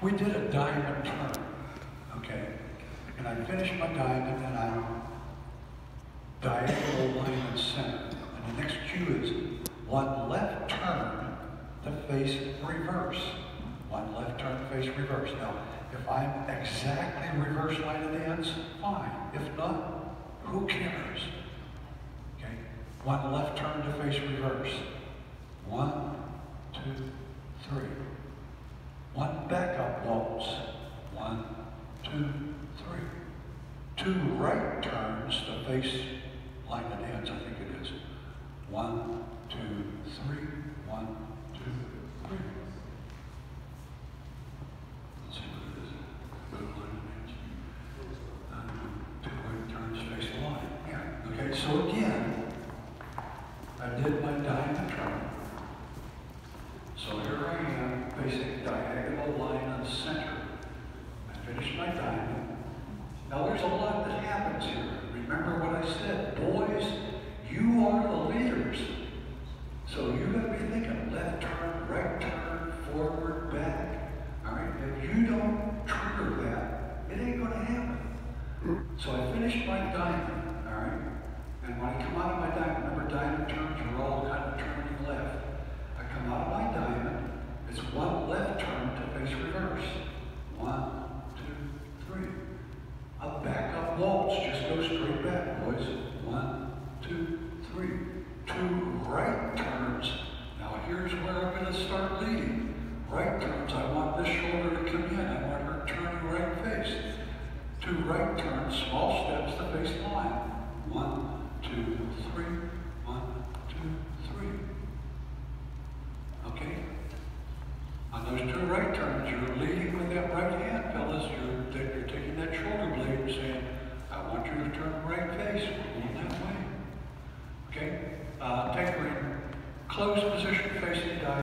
we did a diamond turn, okay? And I finished my diamond and I'm diagonal line and center. And the next cue is one left turn to face reverse. One left turn to face reverse. Now, if I'm exactly reverse line of dance, fine. If not, who cares? Okay? One left turn to face reverse. One, two, three. One backup waltz. One, two, three. Two right turns to face of dance, I think it is. One, two, three. One, two, three. Let's see what it is. Go dance. Um, Two right turns face the. Yeah. Okay, so again, I did my diamond turn. So here I am, facing diagonal line on center. I finished my diamond. Now there's a lot that happens here. Remember what I said, boys, you are the leaders. So you gotta be thinking left turn, right turn, forward, back. All right, if you don't trigger that, it ain't gonna happen. So I finished my diamond, all right? And when I come out of my diamond, remember diamond turns are all kind of turning left. I come out of my diamond, it's one left turn to face reverse. One, two, three. A backup waltz, just go straight back, boys. One, two, three. Two right turns. Now here's where I'm gonna start leading. Right turns, I want this shoulder to come in. I want her turning right face. Two right turns, small steps to face the line. One, two, three. One, two, three. Okay? On those two right turns, you're leading with that right hand, fellas. You're, you're taking that shoulder blade and saying, I want you to turn right face. We're going that way. Okay? Uh, take in closed position facing diagonal.